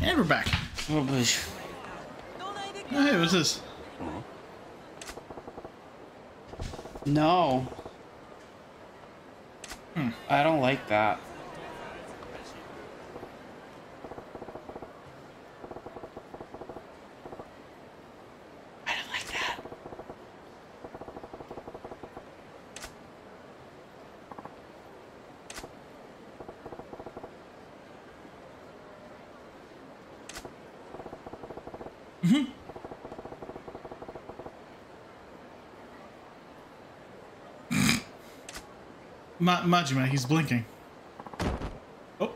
And we're back. Oh, boy. Oh, hey, what's this? No. Hmm. I don't like that. Ma Majima, he's blinking. Oh.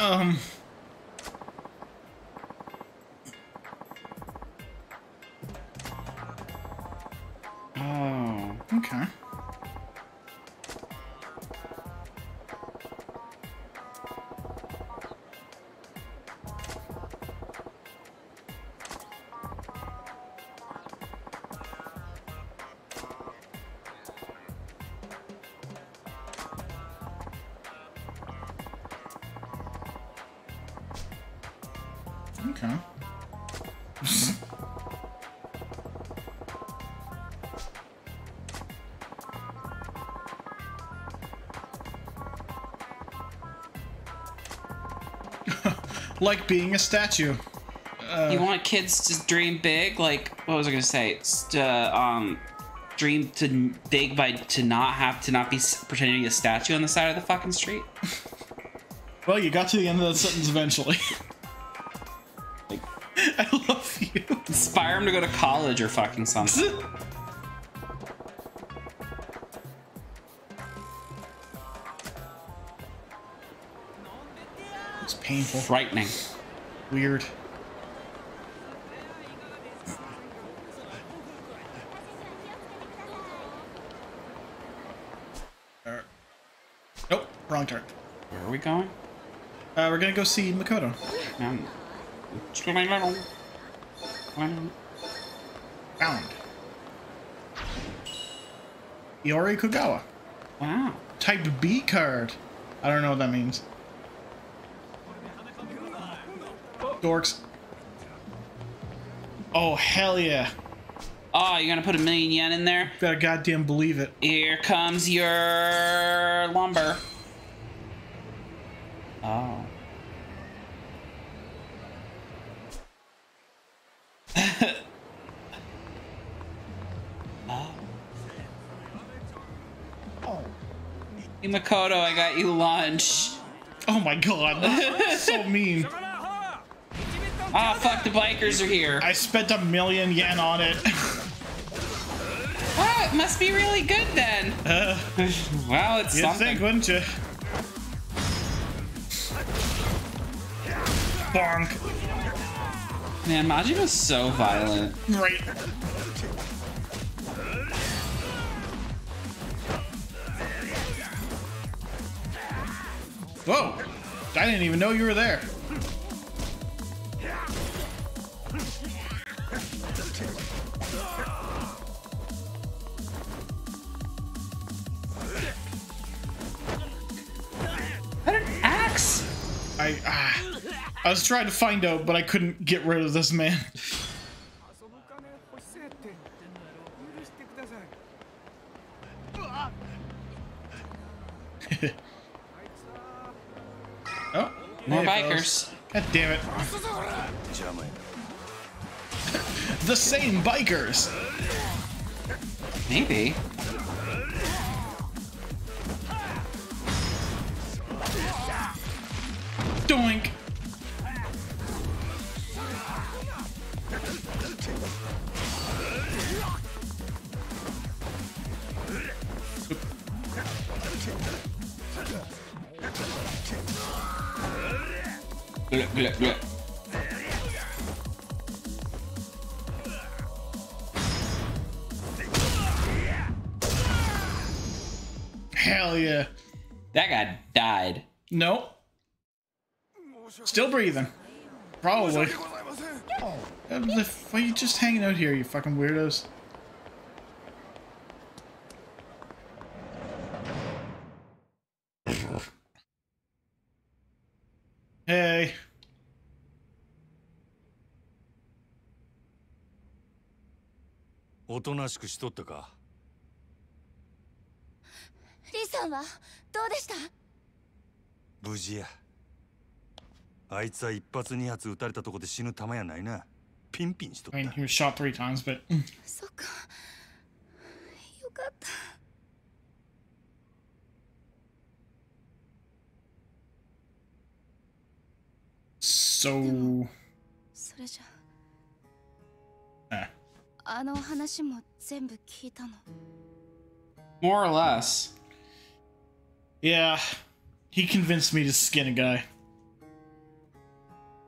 Um. Oh. Okay. Like being a statue. you want kids to dream big? Like, what was I gonna say? It's to, um, dream to big by to not have to not be pretending to be a statue on the side of the fucking street. Well, you got to the end of that sentence eventually. Like, I love you. inspire them to go to college or fucking something. It's painful. Frightening. Weird. Uh, Nope, wrong turn. Where are we going? Uh, we're gonna go see Makoto. Um, Found. Iori Kogawa. Wow. Type B card. I don't know what that means. Dorks. Oh, hell yeah. Oh, you're gonna put a million yen in there? Gotta goddamn believe it. Here comes your lumber. Oh. oh. Oh. Hey, Makoto, I got you lunch. Oh my god, that's so mean. Ah, fuck, the bikers are here. I spent a million yen on it. oh, it must be really good then. Uh, Wow, it's you'd something. think, wouldn't you? Bonk. Man, Majima's so violent. Right. Whoa! I didn't even know you were there. I was trying to find out, but I couldn't get rid of this man. oh, more bikers. God damn it. the same bikers. Maybe. Doink. Blah, blah, blah. Hell yeah. That guy died. Nope. Still breathing. Probably. Uh, why are you just hanging out here, you fucking weirdos? おとなしくしとったか？リさんはどうでした？無事や。あいつは一発二発撃たれたとこで死ぬ玉やないな。ピンピンしとっ I mean, た he was shot three times, but そっか。よかった。So. それじゃ。Eh. あの話も全部聞いたの？More or less. Yeah, he convinced me to skin a guy.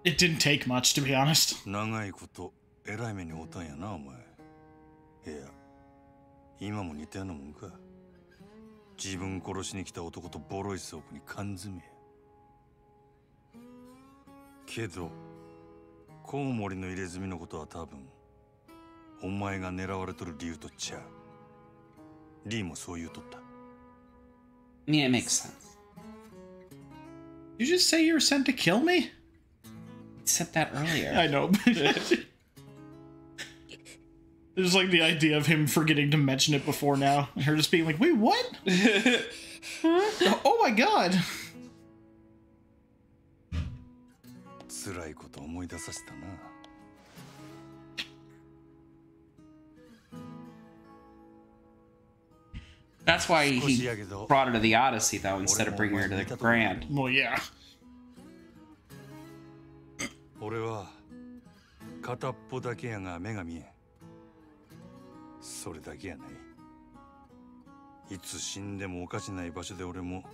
It didn't take much, to be honest. 長いことえらい目におったんやなお前いや今も似たようなもんか自分殺しに来た男とボロい倉庫に缶詰やけどコウモリの入れ墨のことは多分お前が狙われとる理由とちゃうリーもそう言うとった I mean, it makes sense. You just say you were sent to kill me? I said that earlier. I know. but- There's like the idea of him forgetting to mention it before now, and her just being like, "Wait, what? oh my god!" 辛いこと思い出させたな That's why he brought her to the Odyssey, though, instead of bringing her to the Grand. Well, yeah. 俺は片っぽだけやが目が見えんそれだけやないいつ死んでもおかしない場所で俺も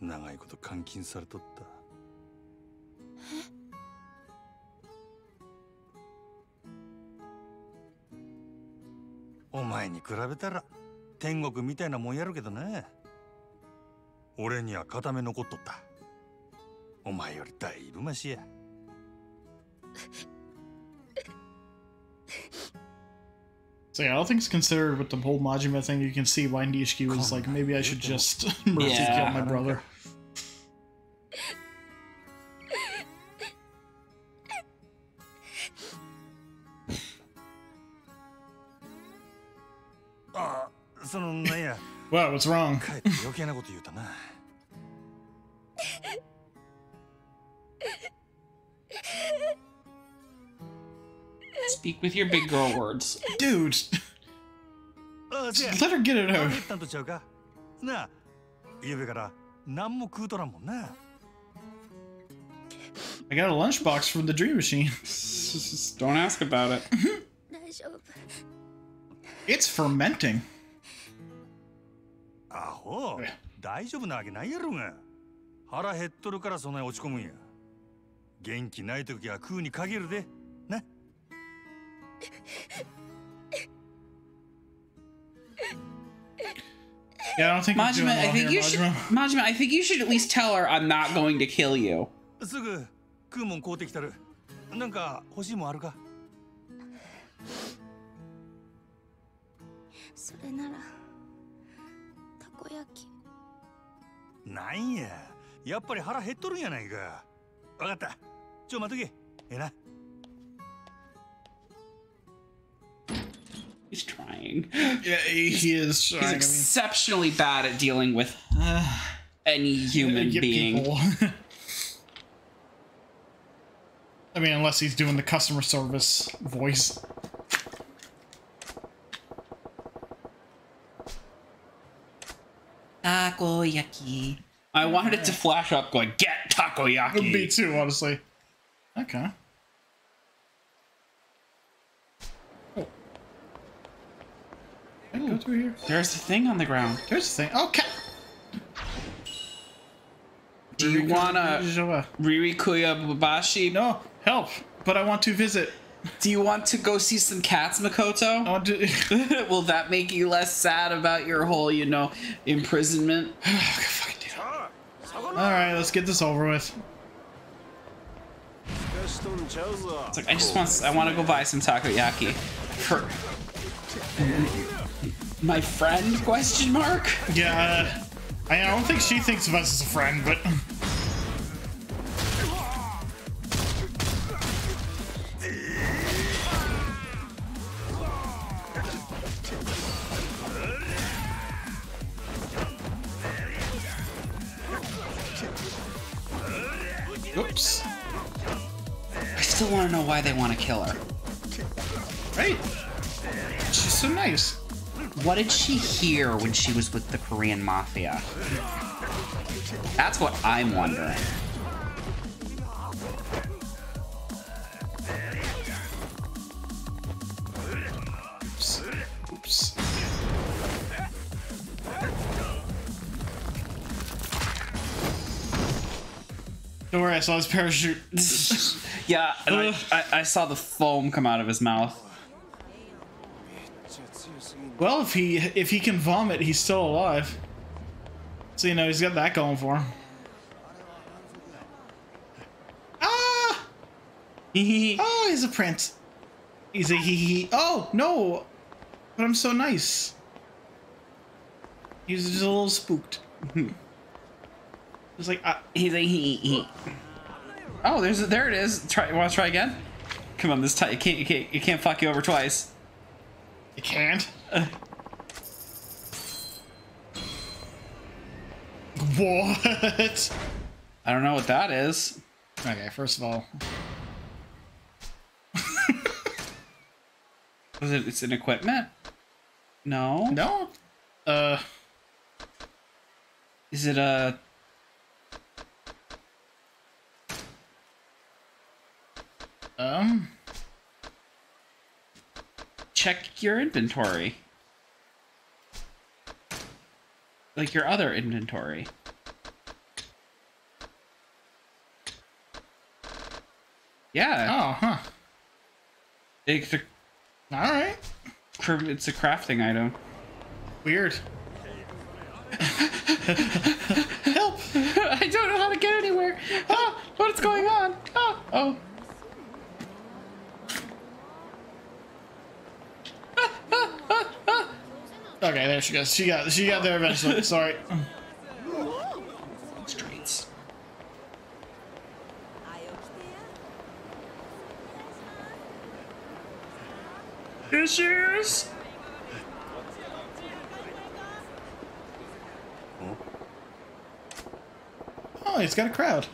長いこと監禁されとったお前に比べたら天国みたいなもんやるけどな俺には片目残っとったお前よりだいぶマシや So yeah, all things considered, with the whole Majima thing, you can see why Nishiki was like, maybe I should just mercy Yeah. kill my brother. なんや Wow, what's wrong? かえって余計なこと言うたな Speak with your big girl words. Dude, ああせや let her get it 腹 out. 減ったんとちゃうかなあゆうべから何も食うとらんもんな I got a lunchbox from the Dream Machine. Don't ask about it. 大丈夫 It's fermenting. アホえ大丈夫なわけないやろが腹減っとるからそんなに落ち込むんや元気ない時は食うに限るでな Yeah, I don't think I'm doing Majima, I well think here, you should. Majima. Majima, I think you should at least tell her I'm not going to kill you. すぐ食うもん買うてきたるなんか欲しいもんあるかそれならた こ焼きなんややっぱり腹減っとるんやないかわかったちょ待っとけええな He's trying. Yeah, he is. He's trying, I mean, exceptionally bad at dealing with any human get being. people. I mean, unless he's doing the customer service voice. Takoyaki. I wanted it to flash up going, get takoyaki. Me takoyaki. too, honestly. Okay. Oh. Can go through here? There's a thing on the ground. There's a thing. Okay. Do you wanna No, Ririkuya Babashi? No, help. But I want to visit. Do you want to go see some cats, Makoto? Oh, do- Will that make you less sad about your whole, you know, imprisonment? All right, let's get this over with. It's like I just want I want to go buy some takoyaki for my friend? Question mark. Yeah, I don't think she thinks of us as a friend, but. still want to know why they want to kill her. Right? She's so nice. What did she hear when she was with the Korean mafia? That's what I'm wondering. Oops. Oops. Don't worry, I saw his parachute. Yeah, and I, I, I saw the foam come out of his mouth. Well, if he if he can vomit, he's still alive. So you know he's got that going for him. Ah! oh, he's a prince. He's a hee-oh no! But I'm so nice. He's just a little spooked. It's like uh, he's a hee hee. Oh, there's a, there it is. Try. Want to try again? Come on, this time you can't you can't you can't fuck you over twice. you can't. What? I don't know what that is. Okay, first of all, Was it? It's an equipment. No. no. Uh, Is it a? Check your inventory. Like your other inventory. Yeah, oh, huh. it's a, All right. it's a crafting item. Weird. Help! I don't know how to get anywhere. Ah, oh, what's going on? Ah, oh, oh. Okay, there she goes. She got she got there eventually. Sorry. Streets. Issues. Oh, he's got a crowd.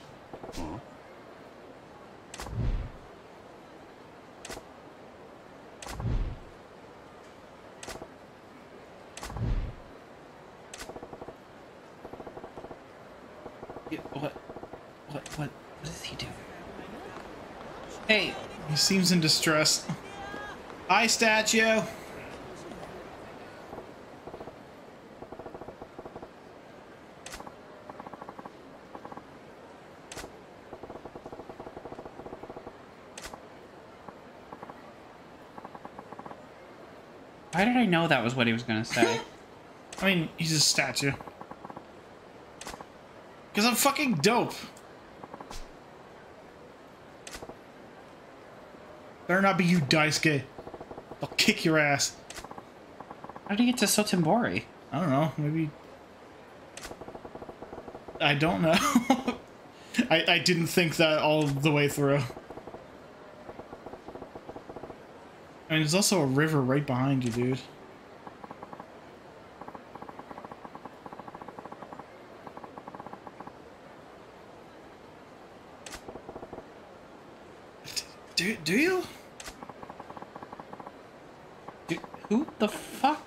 Yeah, What? What? What? What does he do? Hey, He seems in distress. Hi, statue. why did I know that was what he was gonna say? I mean, he's a statue. Because I'm fucking dope. Better not be you, Daisuke. I'll kick your ass. How did you get to Sotenbori? I don't know. Maybe. I don't know. I, I didn't think that all the way through. I mean, there's also a river right behind you, dude. Do, do you? Dude, who the fuck?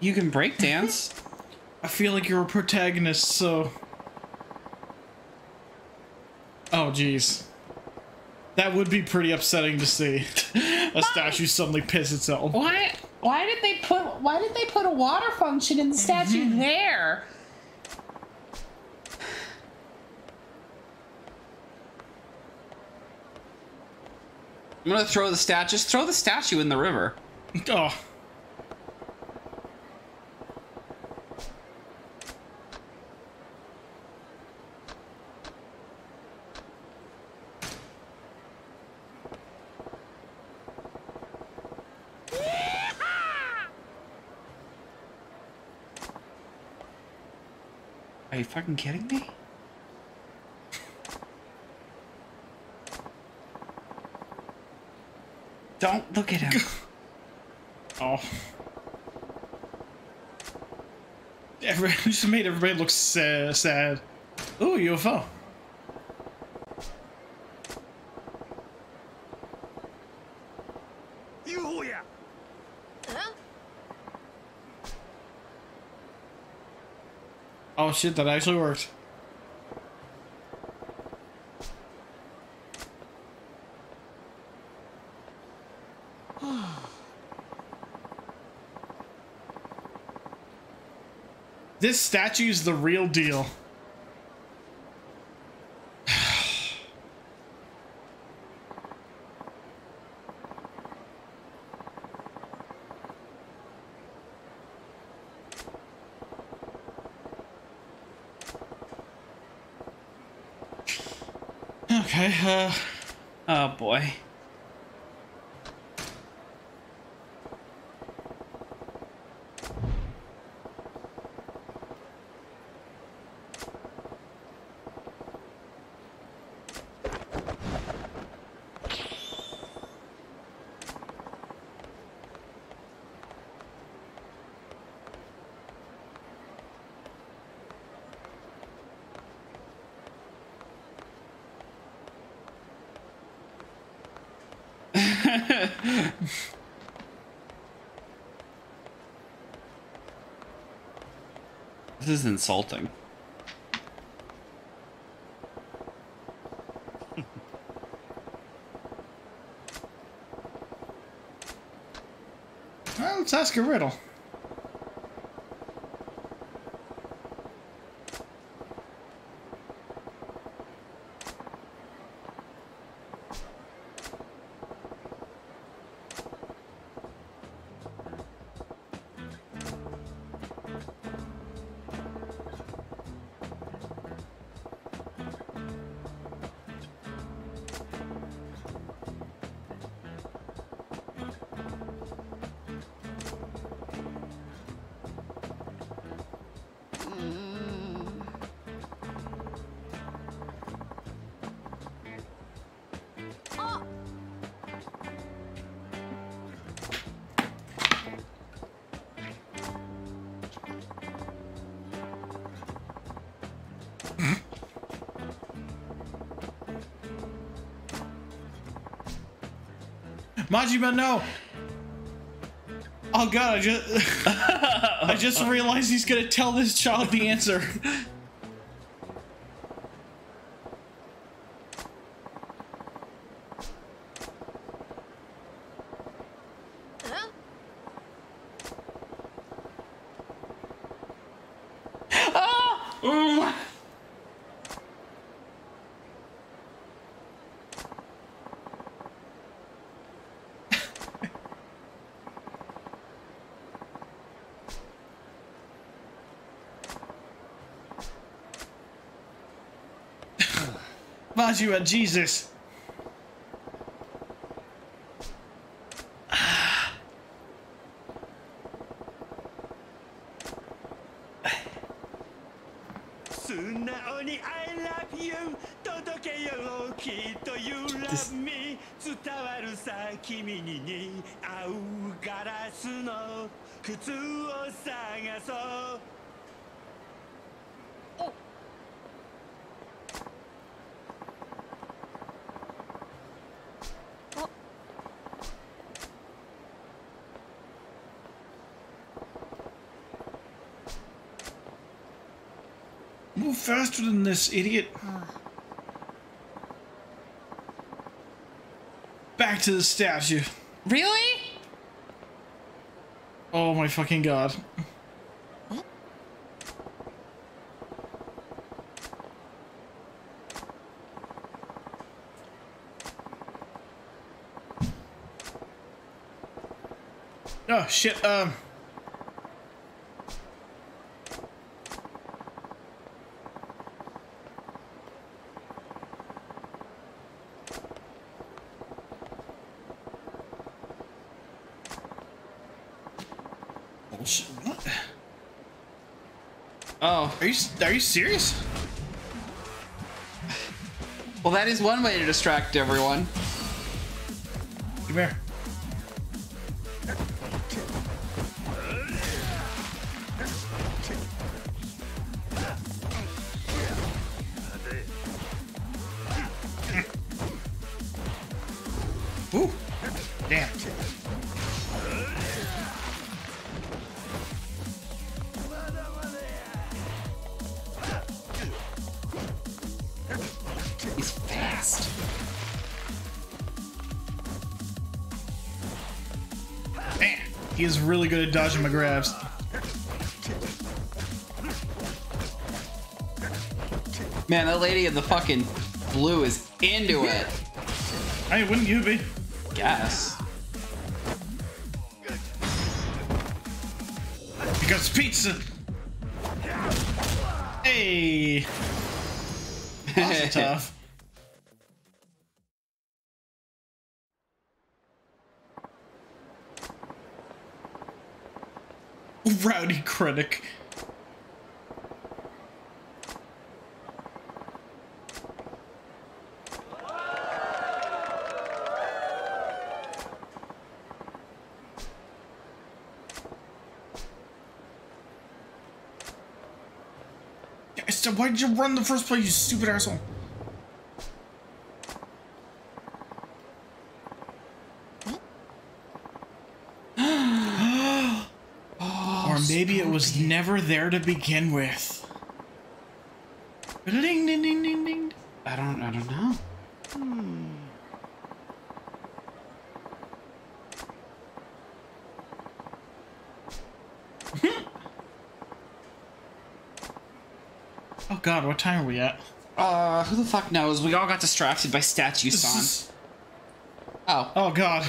You can break dance. I feel like you're a protagonist, so. Oh, jeez. That would be pretty upsetting to see. A statue suddenly piss itself. Why? Why did they put? Why did they put a water function in the mhm. statue there? I'm gonna throw the statue. Just throw the statue in the river. Oh. Fucking kidding me? Don't look at him. Oh. Every, just made everybody look sa- sad. Ooh. UFO や Oh shit, that actually worked. this statue's the real deal. Okay, uh, Oh boy. This is insulting. well, let's ask a riddle. Majima, no! Oh god, I just I just realized he's gonna tell this child the answer. Ooh. Majima, Jesus. Faster than this, idiot. Back to the statue. Really? Oh my fucking god. Oh shit, um you are you serious? well, that is one way to distract everyone. Come here. He is really good at dodging my grabs. Man, that lady in the fucking blue is into it. Hey, wouldn't you be? Guess. Because pizza. Hey, that's tough. Rowdy critic. Said, why did you run the first place, you stupid asshole? or maybe it was never there to begin with. Ding ding ding ding ding. I don't. I don't know. Oh god, what time are we at? Uh, who the fuck knows? We all got distracted by statue son. Oh, Oh god.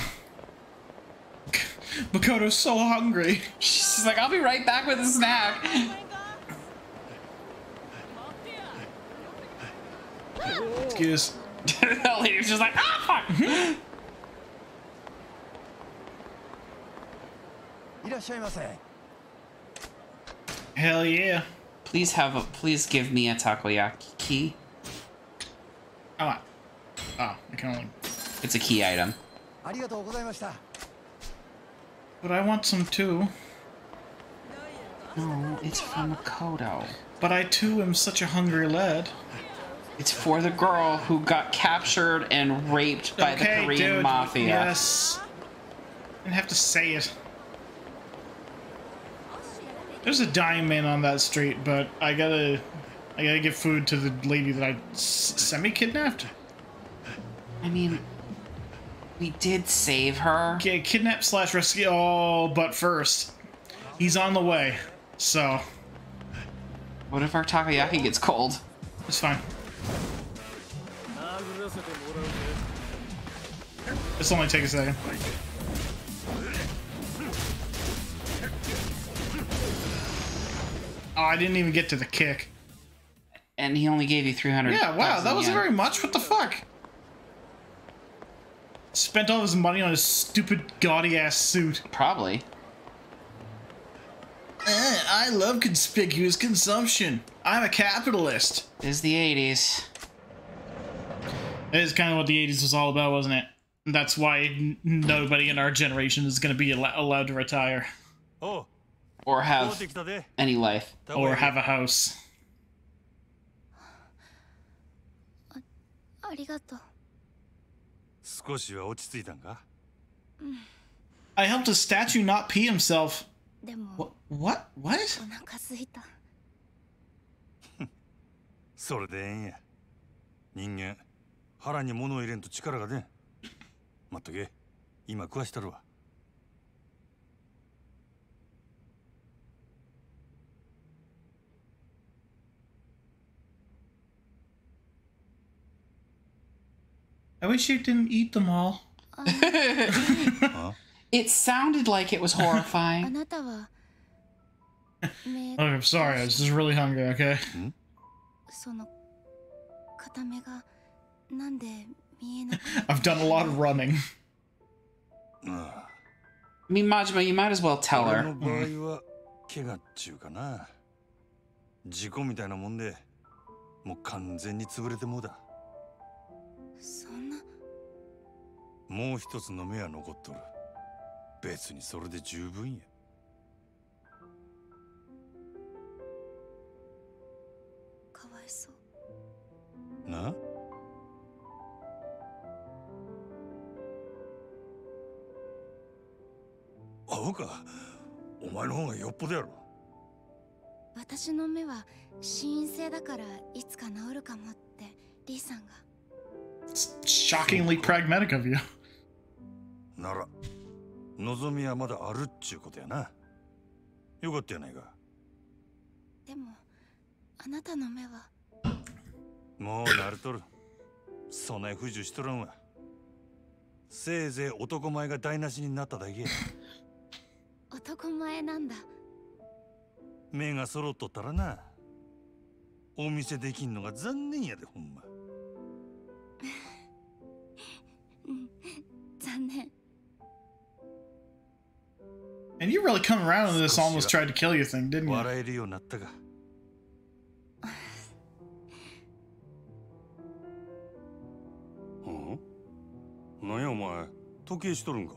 Makoto's so hungry. she's like, I'll be right back with a snack. Excuse. that lady was just like, ah, fuck. いらっしゃいませ Hell yeah. Please have a. Please give me a takoyaki key. Oh. Oh, I can only. It's a key item. ありがとうございました But I want some too. No, it's from Makoto. But I too am such a hungry lad. It's for the girl who got captured and raped by the okay, Korean dude. mafia. Yes. Didn't have to say it. There's a dying man on that street, but I gotta, I gotta give food to the lady that I s- semi-kidnapped. I mean, we did save her. Okay, kidnap slash rescue. Oh, but first, he's on the way. So. What if our takoyaki gets cold? It's fine. This only take a second. Oh, I didn't even get to the kick. And he only gave you 300. Yeah, wow, that was very much. What the fuck? Spent all his money on his stupid gaudy ass suit. Probably. Eh, I love conspicuous consumption. I'm a capitalist. It is the 80s. That is kind of what the 80s was all about, wasn't it? That's why n- nobody in our generation is going to be al- allowed to retire おう Or 戻っ have てきたで any life. or have a house. ありがとう 少しは落ち着いたんか？I helped a statue not pee himself. でも What? What? What? お腹すいたそれでええんや人間腹に物を入れんと力が出ん待っとけ今食わしたるわ I wish you didn't eat them all. あ It sounded like it was あ horrifying. なたは目 Oh, I'm sorry. I was just really hungry. Okay. その片目がなんで見えなく I've done a lot of running. あ I mean, Majima, you might as well あ tell 俺 her. の場合は怪我っちゅうかな事故みたいなもんでもう完全に潰れてもうだそんな もう一つの目は残っとる。別にそれで十分や。かわいそう。な？アホか？お前の方がよっぽどやろ。私の目は心因性だからいつか治るかもってリーさんが。Shockingly pragmatic of you. なら望みはまだあるっちゅうことやな。よかったやないか。でもあなたの目は。もう慣れとる。そない不自由しとらんわ。せいぜい男前が台無しになっただけや。男前なんだ。目が揃っとったらなお見せできんのが残念やでほんま。うん残念 And you really come around to this almost tried to kill you thing, didn't you? 笑えるようになったかうんなんやお前時計しとるんか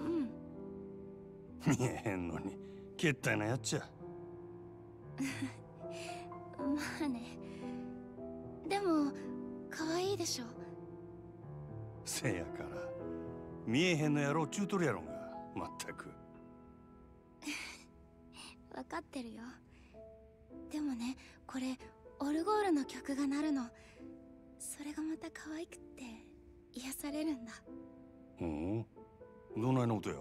うん見えへんのにけったいなやっちゃまあねでも可愛いでしょせやから見えへんのやろうちゅうとるやろがまったく。分かってるよ。でもねこれオルゴールの曲が鳴るの。それがまた可愛くって癒されるんだ。うん？どないの音や？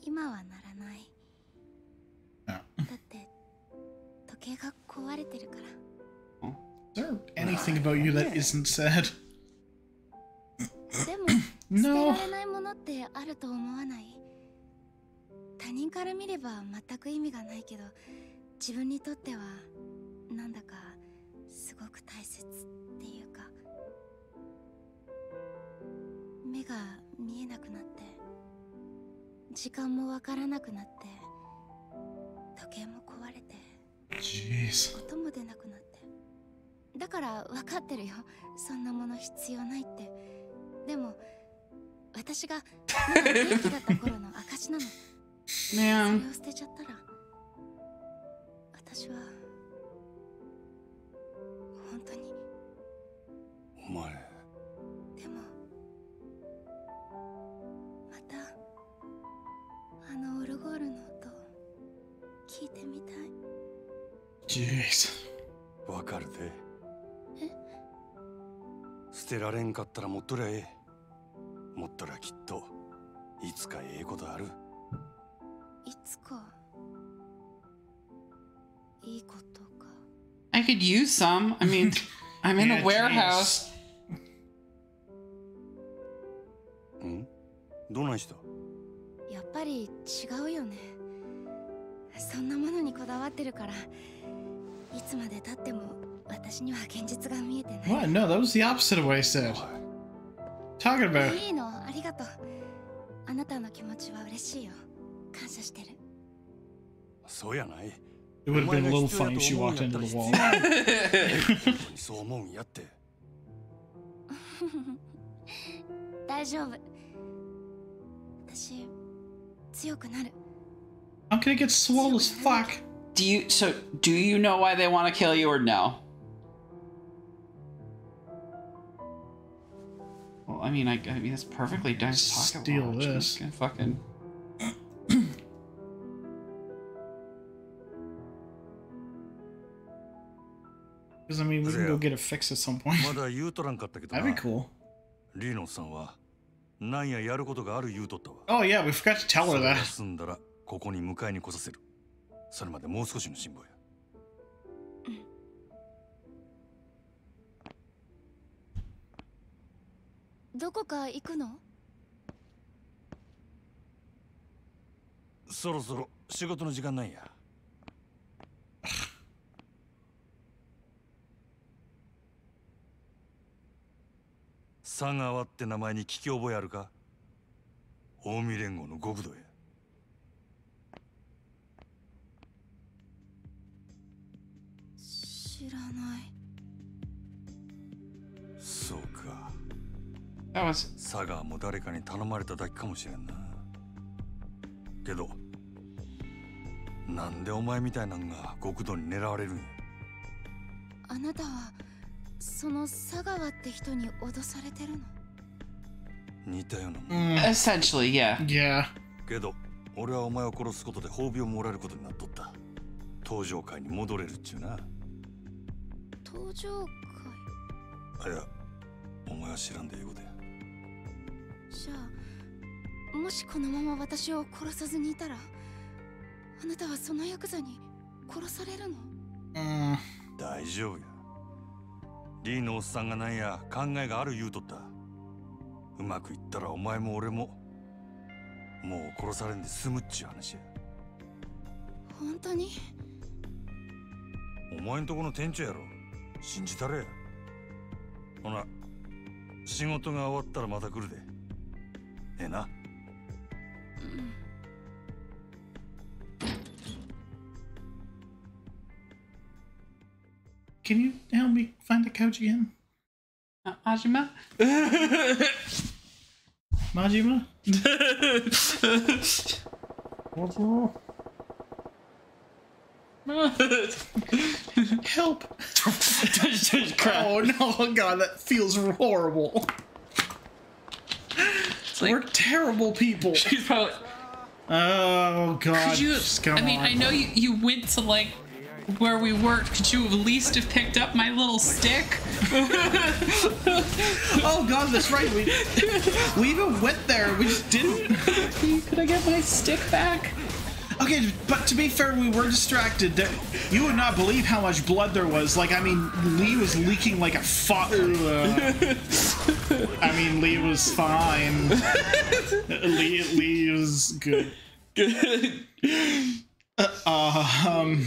今はならない。あ。だって時計が壊れてるから。Is there anything about you that isn't said? でも捨て.られないものってあると思わない？他人から見れば全く意味がないけど自分にとってはなんだかすごく大切っていうか目が見えなくなって時間もわからなくなって時計も壊れて.音も出なくなってだから分かってるよそんなもの必要ないってでも私が元気だった頃の証なの。それ.を捨てちゃったら私は本当に。お前。でもまたあのオルゴールの音聞いてみたい。Jeez. わかるで。え？捨てられんかったら持っとりゃええ持っとりゃきっといつかええことあるいつかいいことか I could use some. I mean, I'm in Yeah, a warehouse. んどないしたやっぱり違うよねそんなものにこだわってるからいつまでたっても私には現実が見えてない What? No, that was the opposite of what I said. おい Talking about. いいの ありがとうあなたの気持ちは嬉しいよ感謝してるそうやない It would have been a little funny が if she walked into 思 the うんや wall. そう思うんやって大丈夫私強くなる I'm gonna get swole as fuck. Do you so do you know why they want to kill you or no? mean, I, I mean, that's perfectly nice pocket Steal watch. I'm this. just gonna fucking. Because I mean, we can Yeah. go get it fixed at some point. まだ言うとらんかったけどな That'd be cool. リーノさんはなんややることがある言うとったわ Oh yeah, we forgot to tell her それが that. 済んだらここに迎えに来させるそれまでもう少しの辛抱や どこか行くの？そろそろ仕事の時間なんや。佐川って名前に聞き覚えあるか？近江連合の極道や。知らない That was 佐川も誰かに頼まれただけかもしれんな。けどなんでお前みたいなんが極道に狙われるんや？あなたはその佐川って人に脅されてるの？似たようなもん。Mm, essentially, yeah. yeah. けど俺はお前を殺すことで褒美をもらえることになっとった。登場会に戻れるっちゅうな。登場あいやお前は知らんで英語で会じゃあもしこのまま私を殺さずにいたらあなたはそのヤクザに殺されるの？Mm, 大丈夫や。リーのおっさんがなんや考えがある言うとった。うまくいったらお前も俺ももう殺されんで済むっちゅう話や。本当に？お前んとこの店長やろ。信じたれ。やほな仕事が終わったらまた来るで。ええな can you help me find the couch again? Uh, Ajima? Majima? Majima? Help! oh no, God, that feels horrible. like- We're terrible people. She's probably. Oh God! You? I mean, on. I know you, you went to like where we worked, could you at least have picked up my little stick? oh god, that's right. We, we even went there. We just didn't. could I get my stick back? Okay, but to be fair, we were distracted. You would not believe how much blood there was. Like, I mean, Lee was leaking like a faucet. Uh, I mean, Lee was fine. Lee, Lee was good. Good. Uh, um.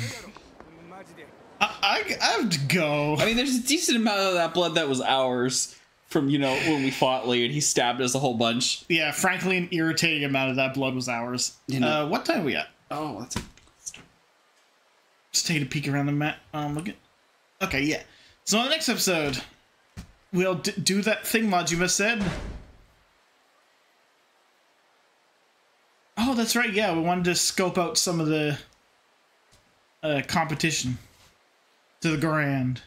I, I, have to go. I mean, there's a decent amount of that blood that was ours from you know when we fought Lee and he stabbed us a whole bunch. Yeah, frankly, an irritating amount of that blood was ours. You know- Uh, what time are we at? Oh, that's a Just take a peek around the map. Um, look at. Okay, yeah. So on the next episode, we'll d- do that thing Majima said. Oh, that's right. Yeah, we wanted to scope out some of the uh, competition to the grand.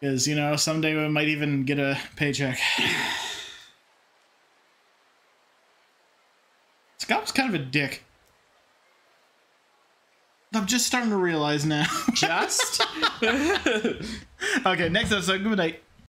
Because, you know, someday we might even get a paycheck. Scott was kind of a dick. I'm just starting to realize now. just. okay, next episode. Good night.